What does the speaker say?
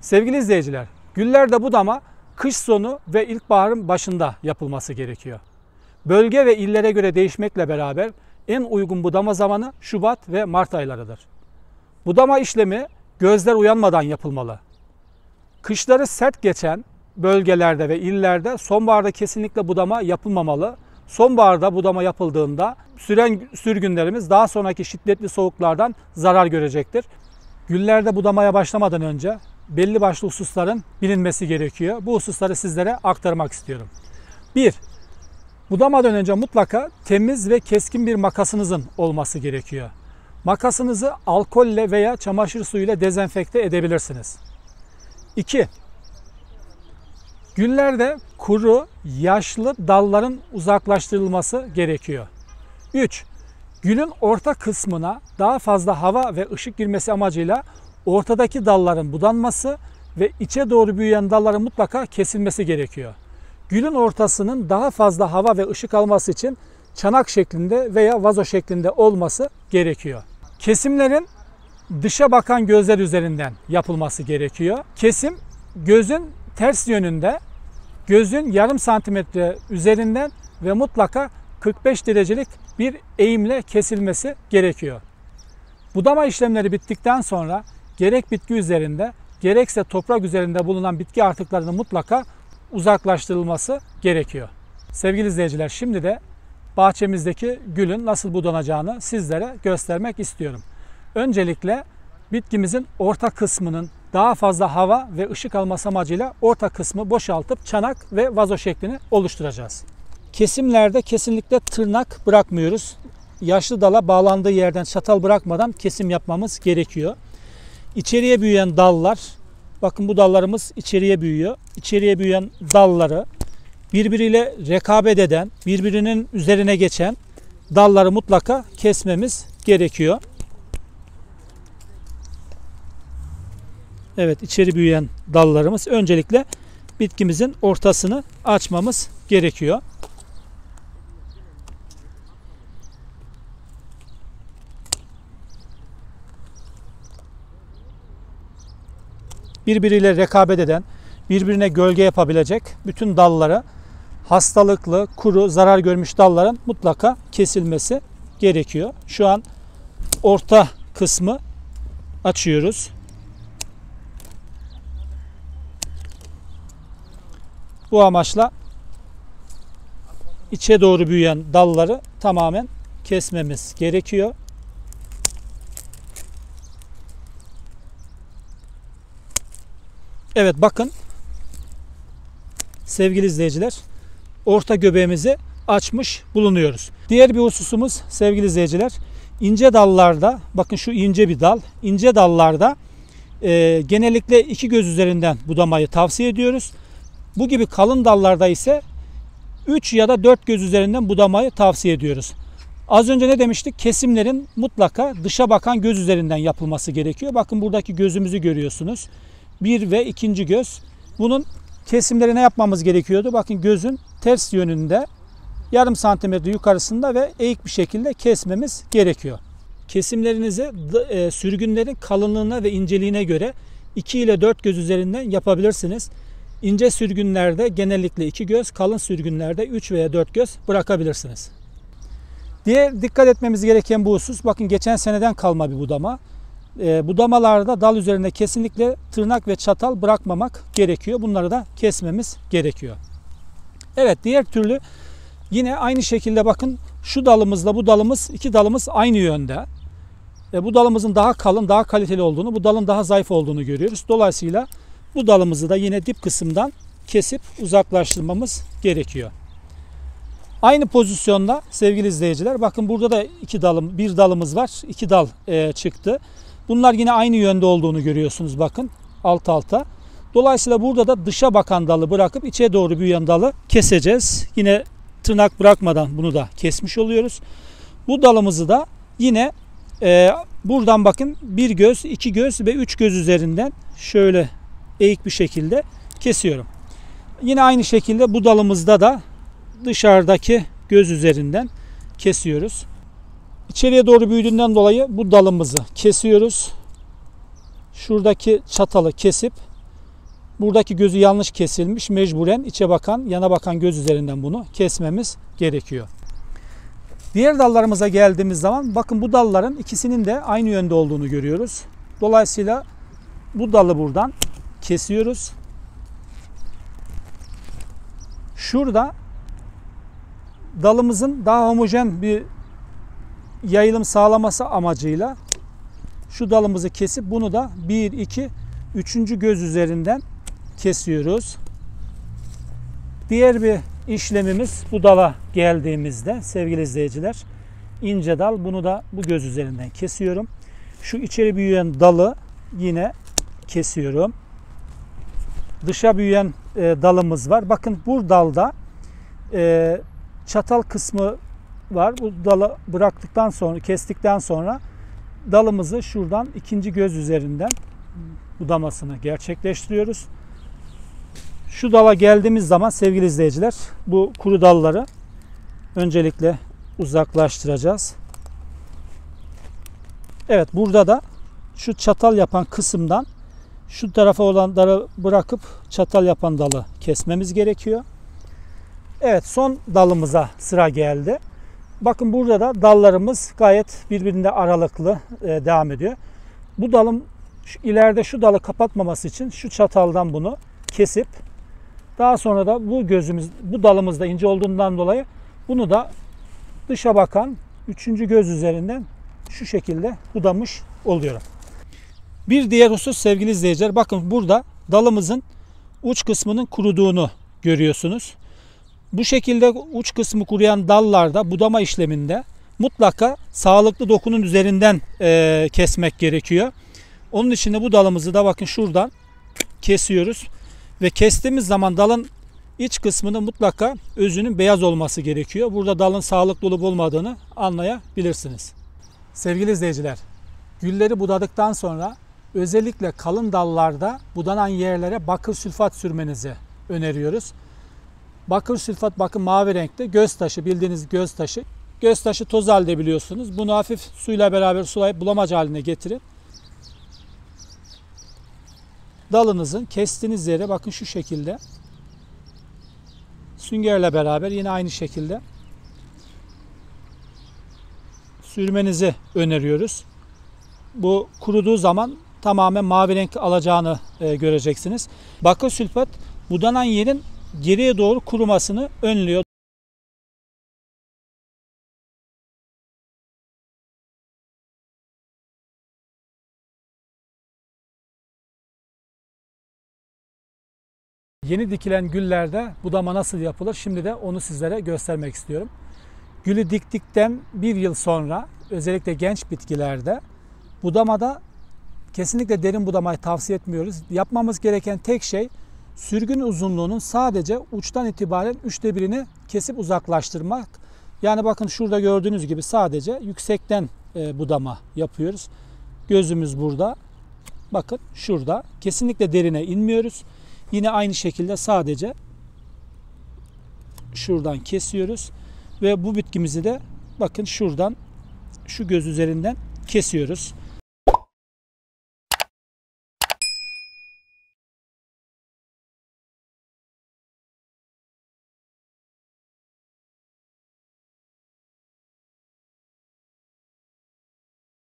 Sevgili izleyiciler, güllerde budama kış sonu ve ilkbaharın başında yapılması gerekiyor. Bölge ve illere göre değişmekle beraber en uygun budama zamanı Şubat ve Mart aylarıdır. Budama işlemi gözler uyanmadan yapılmalı. Kışları sert geçen bölgelerde ve illerde sonbaharda kesinlikle budama yapılmamalı. Sonbaharda budama yapıldığında süren sürgünlerimiz daha sonraki şiddetli soğuklardan zarar görecektir. Güllerde budamaya başlamadan önce belli başlı hususların bilinmesi gerekiyor. Bu hususları sizlere aktarmak istiyorum. 1. Budamadan önce mutlaka temiz ve keskin bir makasınızın olması gerekiyor. Makasınızı alkolle veya çamaşır suyuyla dezenfekte edebilirsiniz. 2. Güllerde kuru, yaşlı dalların uzaklaştırılması gerekiyor. 3. Gülün orta kısmına daha fazla hava ve ışık girmesi amacıyla ortadaki dalların budanması ve içe doğru büyüyen dalların mutlaka kesilmesi gerekiyor. Gülün ortasının daha fazla hava ve ışık alması için çanak şeklinde veya vazo şeklinde olması gerekiyor. Kesimlerin dışa bakan gözler üzerinden yapılması gerekiyor. Kesim gözün ters yönünde, gözün yarım santimetre üzerinden ve mutlaka 45 derecelik bir eğimle kesilmesi gerekiyor. Budama işlemleri bittikten sonra gerek bitki üzerinde gerekse toprak üzerinde bulunan bitki artıklarının mutlaka uzaklaştırılması gerekiyor. Sevgili izleyiciler şimdi de bahçemizdeki gülün nasıl budanacağını sizlere göstermek istiyorum. Öncelikle bitkimizin orta kısmının daha fazla hava ve ışık alması amacıyla orta kısmı boşaltıp çanak ve vazo şeklini oluşturacağız. Kesimlerde kesinlikle tırnak bırakmıyoruz. Yaşlı dala bağlandığı yerden çatal bırakmadan kesim yapmamız gerekiyor. İçeriye büyüyen dallar, bakın bu dallarımız içeriye büyüyor. İçeriye büyüyen dalları birbiriyle rekabet eden, birbirinin üzerine geçen dalları mutlaka kesmemiz gerekiyor. Evet içeri büyüyen dallarımız öncelikle bitkimizin ortasını açmamız gerekiyor. Birbiriyle rekabet eden, birbirine gölge yapabilecek bütün dalları hastalıklı, kuru, zarar görmüş dalların mutlaka kesilmesi gerekiyor. Şu an orta kısmı açıyoruz. Bu amaçla içe doğru büyüyen dalları tamamen kesmemiz gerekiyor. Evet bakın sevgili izleyiciler orta göbeğimizi açmış bulunuyoruz. Diğer bir hususumuz sevgili izleyiciler ince dallarda bakın şu ince bir dal ince dallarda e, genellikle iki göz üzerinden budamayı tavsiye ediyoruz. Bu gibi kalın dallarda ise 3 ya da 4 göz üzerinden budamayı tavsiye ediyoruz. Az önce ne demiştik? Kesimlerin mutlaka dışa bakan göz üzerinden yapılması gerekiyor. Bakın buradaki gözümüzü görüyorsunuz bir ve ikinci göz. Bunun kesimleri ne yapmamız gerekiyordu? Bakın gözün ters yönünde yarım santimetre yukarısında ve eğik bir şekilde kesmemiz gerekiyor. Kesimlerinizi e, sürgünlerin kalınlığına ve inceliğine göre 2 ile 4 göz üzerinden yapabilirsiniz. İnce sürgünlerde genellikle 2 göz, kalın sürgünlerde 3 veya 4 göz bırakabilirsiniz. Diğer dikkat etmemiz gereken bu husus bakın geçen seneden kalma bir budama. E, budamalarda dal üzerinde kesinlikle tırnak ve çatal bırakmamak gerekiyor. Bunları da kesmemiz gerekiyor. Evet diğer türlü yine aynı şekilde bakın şu dalımızla bu dalımız iki dalımız aynı yönde. E, bu dalımızın daha kalın daha kaliteli olduğunu bu dalın daha zayıf olduğunu görüyoruz. Dolayısıyla bu dalımızı da yine dip kısımdan kesip uzaklaştırmamız gerekiyor. Aynı pozisyonda sevgili izleyiciler bakın burada da iki dalım bir dalımız var. iki dal e, çıktı. Bunlar yine aynı yönde olduğunu görüyorsunuz bakın alt alta. Dolayısıyla burada da dışa bakan dalı bırakıp içe doğru büyüyen dalı keseceğiz. Yine tırnak bırakmadan bunu da kesmiş oluyoruz. Bu dalımızı da yine e, buradan bakın bir göz, iki göz ve üç göz üzerinden şöyle eğik bir şekilde kesiyorum. Yine aynı şekilde bu dalımızda da dışarıdaki göz üzerinden kesiyoruz. İçeriye doğru büyüdüğünden dolayı bu dalımızı kesiyoruz. Şuradaki çatalı kesip Buradaki gözü yanlış kesilmiş. Mecburen içe bakan, yana bakan göz üzerinden bunu kesmemiz gerekiyor. Diğer dallarımıza geldiğimiz zaman bakın bu dalların ikisinin de aynı yönde olduğunu görüyoruz. Dolayısıyla bu dalı buradan kesiyoruz. Şurada dalımızın daha homojen bir yayılım sağlaması amacıyla şu dalımızı kesip bunu da 1 2 3. göz üzerinden kesiyoruz. Diğer bir işlemimiz bu dala geldiğimizde sevgili izleyiciler ince dal bunu da bu göz üzerinden kesiyorum. Şu içeri büyüyen dalı yine kesiyorum. Dışa büyüyen e, dalımız var. Bakın bu dalda e, çatal kısmı var. Bu dalı bıraktıktan sonra, kestikten sonra dalımızı şuradan ikinci göz üzerinden budamasını gerçekleştiriyoruz. Şu dala geldiğimiz zaman sevgili izleyiciler bu kuru dalları öncelikle uzaklaştıracağız. Evet burada da şu çatal yapan kısımdan şu tarafa olan dalı bırakıp çatal yapan dalı kesmemiz gerekiyor. Evet son dalımıza sıra geldi. Bakın burada da dallarımız gayet birbirinde aralıklı e, devam ediyor. Bu dalım şu, ileride şu dalı kapatmaması için şu çataldan bunu kesip daha sonra da bu gözümüz bu dalımız da ince olduğundan dolayı bunu da dışa bakan üçüncü göz üzerinden şu şekilde budamış oluyorum. Bir diğer husus sevgili izleyiciler bakın burada dalımızın uç kısmının kuruduğunu görüyorsunuz. Bu şekilde uç kısmı kuruyan dallarda budama işleminde mutlaka sağlıklı dokunun üzerinden e, kesmek gerekiyor. Onun için de bu dalımızı da bakın şuradan kesiyoruz. Ve kestiğimiz zaman dalın iç kısmının mutlaka özünün beyaz olması gerekiyor. Burada dalın sağlıklı olup olmadığını anlayabilirsiniz. Sevgili izleyiciler, gülleri budadıktan sonra özellikle kalın dallarda budanan yerlere bakır sülfat sürmenizi öneriyoruz. Bakır sülfat bakın mavi renkte göz taşı bildiğiniz göz taşı. Göz taşı toz halde biliyorsunuz. Bunu hafif suyla beraber sulayıp bulamacı haline getirin. Dalınızın kestiğiniz yere bakın şu şekilde süngerle beraber yine aynı şekilde sürmenizi öneriyoruz. Bu kuruduğu zaman tamamen mavi renk alacağını e, göreceksiniz. Bakır sülfat budanan yerin geriye doğru kurumasını önlüyor. Yeni dikilen güllerde budama nasıl yapılır? Şimdi de onu sizlere göstermek istiyorum. Gülü diktikten bir yıl sonra özellikle genç bitkilerde budamada kesinlikle derin budamayı tavsiye etmiyoruz. Yapmamız gereken tek şey sürgün uzunluğunun sadece uçtan itibaren üçte birini kesip uzaklaştırmak. Yani bakın şurada gördüğünüz gibi sadece yüksekten e, budama yapıyoruz. Gözümüz burada. Bakın şurada. Kesinlikle derine inmiyoruz. Yine aynı şekilde sadece şuradan kesiyoruz. Ve bu bitkimizi de bakın şuradan şu göz üzerinden kesiyoruz.